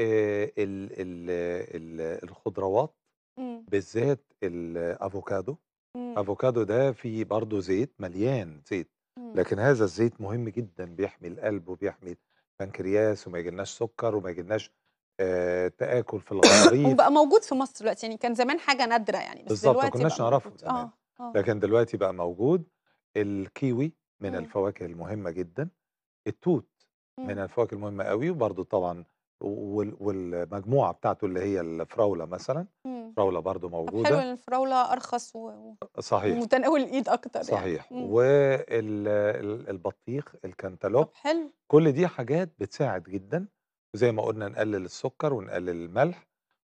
آآ ال ال ال الخضروات إمم. بالذات الأفوكادو، إمم. أفوكادو ده فيه برضه زيت، مليان زيت، إمم. لكن هذا الزيت مهم جدًا بيحمي القلب وبيحمي البنكرياس وما ييجيلناش سُكّر وما ييجيلناش آآ تآكل في الغضاريف. وبقى موجود في مصر دلوقتي، يعني كان زمان حاجة نادرة يعني، بس بالضبط، ما دلوقتي كناش بقى نعرفه موجود. زمان، آه، آه. لكن دلوقتي بقى موجود. الكيوي من إمم. الفواكه المهمة جدًا، التوت من إمم. الفواكه المهمة أوي، وبرضه طبعًا وال والمجموعة بتاعته اللي هي الفراولة مثلًا، إمم. الفراولة برضه طب حلو الفراولة أرخص و صحيح. ومتناول الإيد أكتر يعني. صحيح. إمم. وال ال البطيخ، الكنتالوب، طب حلو. كل دي حاجات بتساعد جدًا، وزي ما قُلنا نقلل السُكّر ونقلل الملح،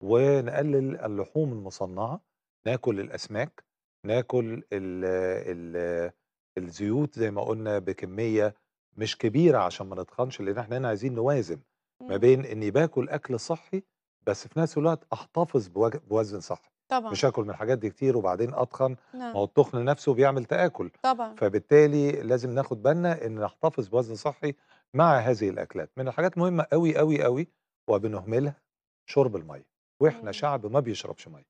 ونقلل اللحوم المصنّعة، ناكل الأسماك، ناكل ال ال الزيوت زي ما قُلنا بكمية مش كبيرة عشان ما نتخنش، لإن إحنا هنا عايزين نوازن ما إمم. بين إني باكل أكل صحّي، بس في نفس الوقت أحتفظ بوج بوزن صحّي، طبعًا. مش آكل من الحاجات دي كتير وبعدين أتخن، ما هو نعم. التُخن نفسه بيعمل تآكل، طبعًا. فبالتالي لازم ناخد بالنا إن نحتفظ بوزن صحّي مع هذه الأكلات. من الحاجات المهمة أوي، أوي، أوي وبنهملها شُرب المَيّة، وإحنا إمم. شعب ما بيشربش مَيّة،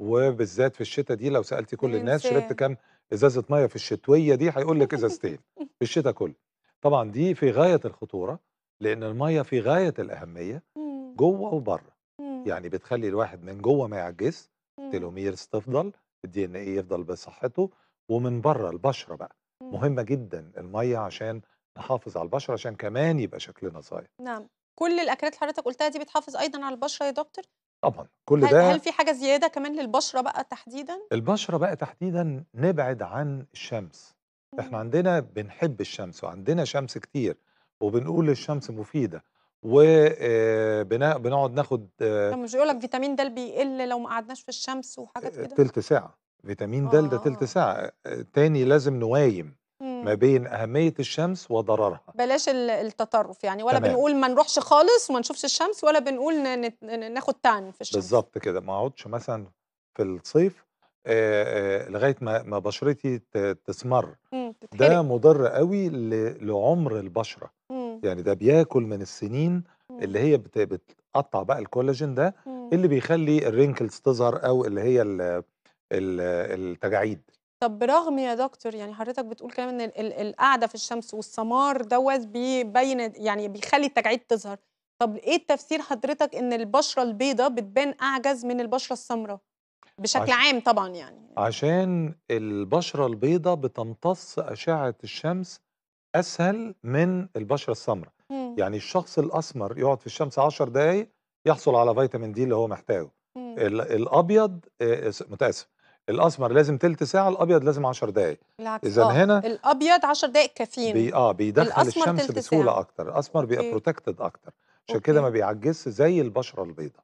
وبالذات في الشتا دي لو سألتِ كل الناس شربت. كام إزازة مَيّة في الشتوية دي، هيقول لِك إزازتين في الشتا كُلّه. طبعًا دي في غاية الخطورة، لإن المَيّة في غاية الأهمية إمم. جوّه وبرّه، إمم. يعني بتخلّي الواحد من جوّه ما يعجزش، إمم. telomeres تفضل، الDNA يفضل بصحته، ومن برّه البشرة بقى،. مهمة جدًا المَيّة عشان نحافظ على البشرة، عشان كمان يبقى شكلنا صايغ. نعم. كل الأكلات اللي حضرتك قُلتها دي بتحافظ أيضًا على البشرة يا دكتور؟ طبعًا، كل هل هل ده في حاجة زيادة كمان للبشرة بقى تحديدًا؟ البشرة بقى تحديدًا نبعد عن الشمس، إمم. عندنا بنحب الشمس وعندنا شمس كتير، وبنقول الشمس مفيدة، و آآ بنا بنقعد ناخد طب مش بيقول لك فيتامين د بيقل لو ما قعدناش في الشمس وحاجات آآ كده؟ تِلت ساعة، فيتامين د ده تِلت آه. آآ تاني لازم نوايم ما إمم. بين أهمية الشمس وضررها. بلاش ال التطرُّف، يعني ولا تمام. بنقول ما نروحش خالص وما نشوفش الشمس، ولا بنقول ناخد تان في الشمس. بالضبط كده، ما أقعدش مثلًا في الصيف آآ آآ لغاية ما ما بشرتي تسمَر، إمم، ده. مُضر أوي ل لعُمر البشرة، إمم. يعني ده بياكل من السنين اللي. هي بت بتقطّع بقى الكولاجين ده،. اللي بيخلّي الwrinkles تظهر أو اللي هي ال ال التجاعيد. طب برغم يا دكتور يعني حضرتك بتقول كمان إن ال ال القعدة في الشمس والسمار دوّة بيبيّن يعني بيخلّي التجاعيد تظهر، طب إيه تفسير حضرتك إن البشرة البيضا بتبان أعجز من البشرة السمرا؟ بشكل عش عام طبعًا يعني. عشان البشرة البيضا بتمتص أشعة الشمس أسهل من البشرة السمرا، إمم. يعني الشخص الأسمر يقعد في الشمس 10 دقايق يحصل على فيتامين د اللي هو محتاجه، إمم. ال الأبيض آآ س متأسف، الأسمر لازم تِلت ساعة، الأبيض لازم 10 دقايق، العكس إذًا آه، هنا الأبيض 10 دقايق كافيين، بي آه، بيدخّل الشمس تِلت بسهولة ساعة. أكتر، الأسمر بيبقى protected أكتر، عشان كده ما. بيعجزش زي البشرة البيضا.